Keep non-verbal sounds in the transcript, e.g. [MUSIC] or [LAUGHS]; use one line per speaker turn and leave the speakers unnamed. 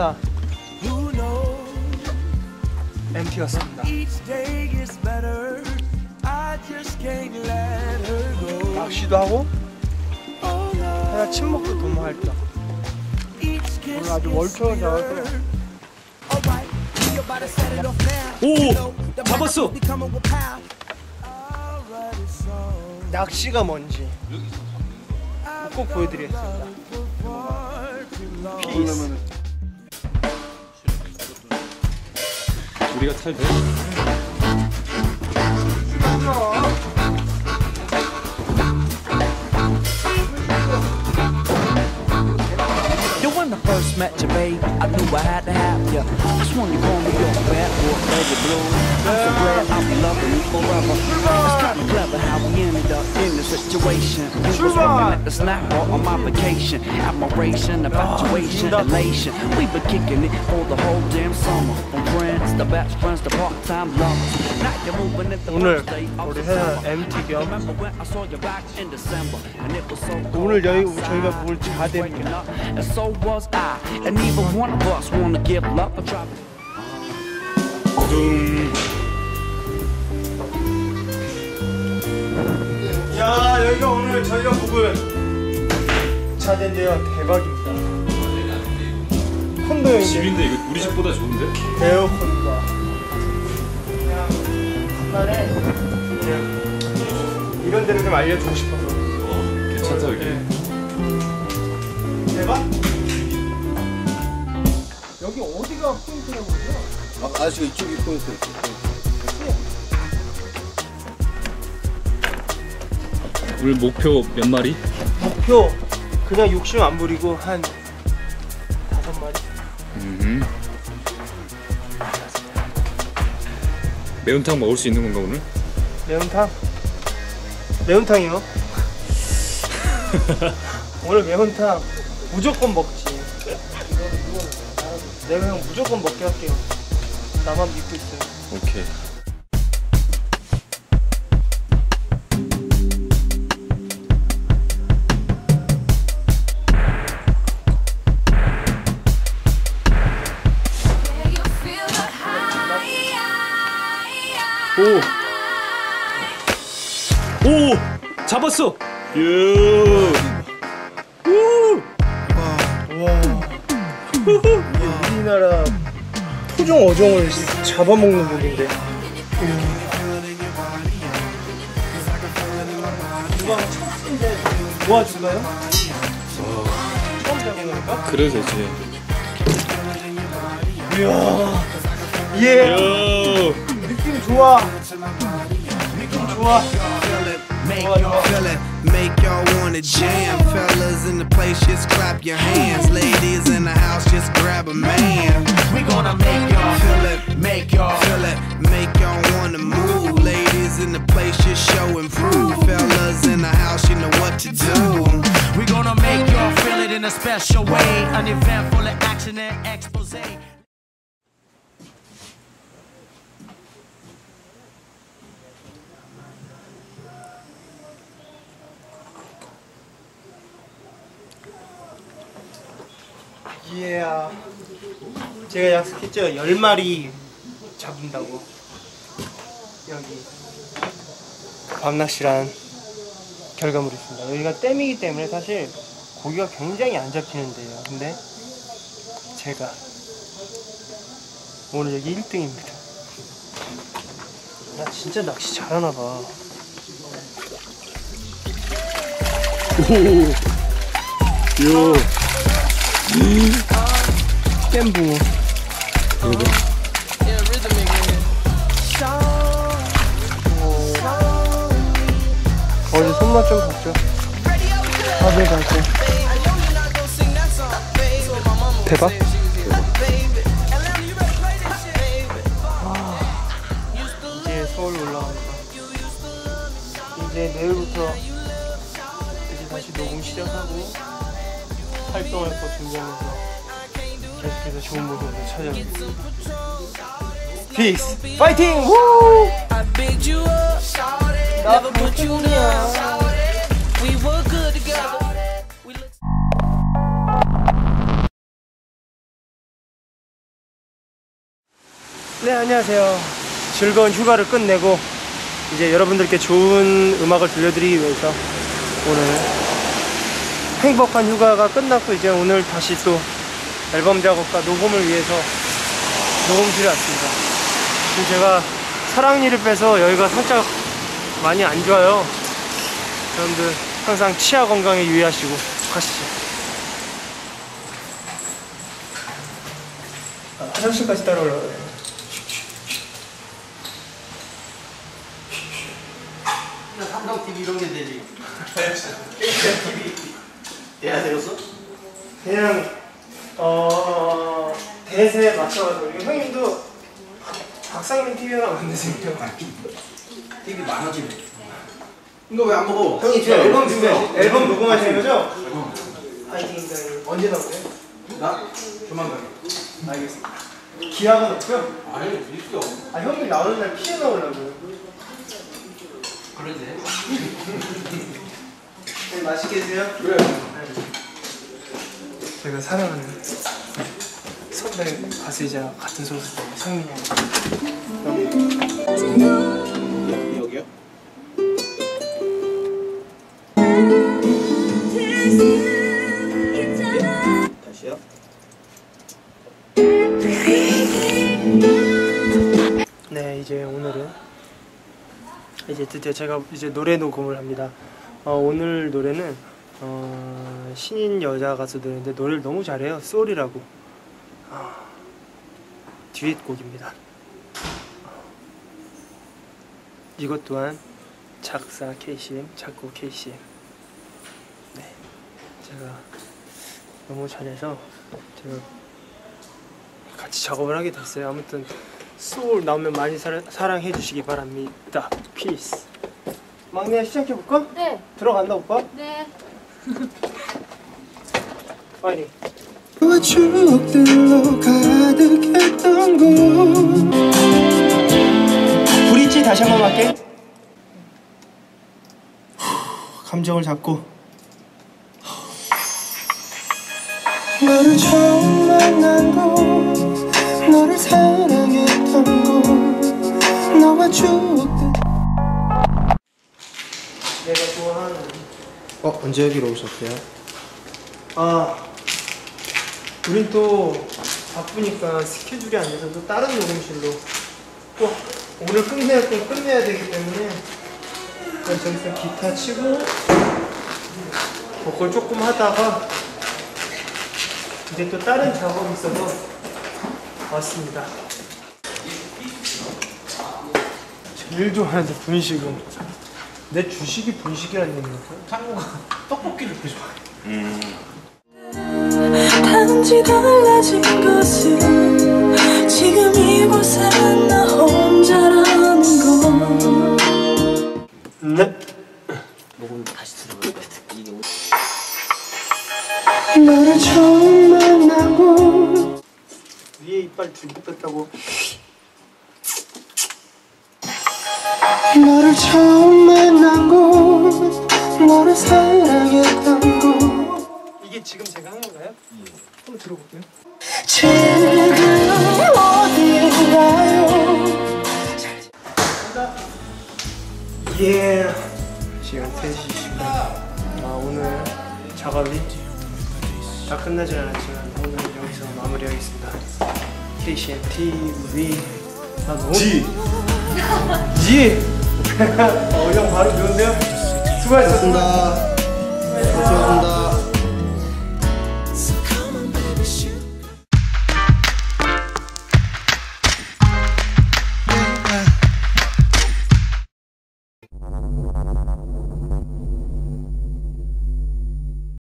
회사 MT였습니다. 낚시도 하고 회사 친목도 도모할 때 오늘 아주 월초를 잡아서
오 잡았어.
낚시가 뭔지 꼭 보여드리겠습니다. 피스.
우리가 탈 돼?
Yo, when I first met you, babe, I knew I had to have you. Just when you call me your bad boy, baby blue. I'm so glad I'll be loving you forever. It's kinda clever how we ended up in this situation. You was working at the snack bar on my vacation. Admiration, infatuation, elation. We've been kicking it for the whole damn summer. From
오늘 우리 회사. MT 겸 오늘 여기 저희가. 묵을 자대입니다.
And so was I. And neither one of us wanna give love a try.
야 여기가 오늘 저희가 묵은 자대인데요 대박입니다 콘도형인데
집인데 이거 우리 집보다 좋은데?
에어컨과 그냥 간만에 그냥 이런 데를 좀 알려주고 싶어서
어 괜찮다 여기
네. 대박 여기 어디가 포인트라고 그러죠?
아, 아저씨가 이쪽이 포인트.
오늘 목표 몇 마리?
목표 그냥 욕심 안 부리고 한 다섯 마리
음. 매운탕 먹을 수 있는 건가 오늘?
매운탕? 매운탕이요? [LAUGHS] 오늘 매운탕 무조건 먹지. 내가 형 무조건 먹게 할게요. 나만 믿고 있어요.
오케이 오! 오! 잡았어! 유!
우리나라 토종 어종을 잡아먹는 분인데. 누가 첫인데 도와줄까요? 처음 잡은 거니까?
그래도 되지
이야, 예, Tua. Tua.
Make y'all feel it, make y'all wanna jam. Fellas in the place, just clap your hands. Ladies in the house, just grab a man. We gonna make y'all feel it, make y'all feel it, make y'all wanna move. Ladies in the place, just show and prove. Fellas in the house, you know what to do.
We gonna make y'all feel it in a special way. An event full of action and expose.
예. 제가 약속했죠. 10마리 잡는다고. 여기 밤낚시란 결과물이 있습니다. 여기가 댐이기 때문에 사실 고기가 굉장히 안 잡히는데요. 근데 제가 오늘 여기 1등입니다. 나 진짜 낚시 잘하나 봐.
요!
댐붕어. 어제 손맛 좀 봤죠? 밥을 갈게. 대박? 아, 이제 서울 올라갑니다. 이제 내일부터 이제 다시 녹음 시작하고 활동할 거 준비하면서 계속해서 좋은 모습으로 찾아뵙겠습니다. 피스! 파이팅!
never put you down. We.
네, 안녕하세요. 즐거운 휴가를 끝내고 이제 여러분들께 좋은 음악을 들려드리기 위해서 오늘 행복한 휴가가 끝났고 이제 오늘 다시 또 앨범 작업과 녹음을 위해서 녹음실에 왔습니다. 지금 제가 사랑니를 빼서 여기가 살짝 많이 안 좋아요. 여러분들 항상 치아 건강에 유의하시고 가시죠. 아, 화장실까지.
삼성 TV 이런 게 되지. TV 돼야 되겠어?
그냥 어 대세에 맞춰가지고 이거 형님도 박상민 TV랑 만드세요.
TV 많아지네. 이거 왜 안 먹어?
형님 지금 앨범 준비 앨범 녹음하시는 거죠? 파이팅입니다. 형님. 언제 나오세요?
나 조만간.
알겠습니다. 기약은 없고요.
아니 있어.
아 형님 나오는 날 피해 나오려고요.
그러지.
네, [LAUGHS] 맛있게 드세요.
그래.
제가 사랑하는 선배 가수이자 같은 소속사 상민이 형.
여기요? 다시요?
네, 이제 오늘은 이제 드디어 제가 이제 노래 녹음을 합니다. 어, 오늘 노래는 어, 신인 여자 가수들인데 노래를 너무 잘해요. 소울이라고. 아, 듀엣 곡입니다. 이것 또한 작사 KCM, 작곡 KCM. 네, 제가 너무 잘해서 제가 같이 작업을 하게 됐어요. 아무튼 소울 나오면 많이 사랑, 사랑해 주시기 바랍니다. Peace. 막내야 시작해 볼까?
네,
들어간다 오빠.
네. [LAUGHS]
빨리.
추억들로 가득했던 곳
bridge 다시 한 번 할게. 감정을 잡고
너를 처음 만난 곳 너를 사랑했던 곳 너와 추억
어 언제 여기로 오셨어요?
아 우린 또 바쁘니까 스케줄이 안 돼서 또 다른 녹음실로 또 오늘 끝내야 또 끝내야 되기 때문에 저기서 기타 치고 보컬 조금 하다가 이제 또 다른 작업이 있어서 왔습니다. 제일 좋아하는 분식은 내 주식이 분식이라는 얘기니까
창구가 떡볶이를 그렇게 좋아해.
단지 달라진 것은 지금 이곳에 나 혼자라는 것
네.
너를 처음 곳
위에 이빨 두개 뺐다고
너를 처음
지금 제가 한 건가요? 한번 들어볼게요.
지금
예. 시간 3시 10분. 아 오늘 작업이 다 끝나진 않았지만 오늘 여기서 마무리하겠습니다. KCN TV. 아 너무 G. G. [LAUGHS] 어, 형 발음 좋은데요? 수고하셨습니다.
수고하셨습니다.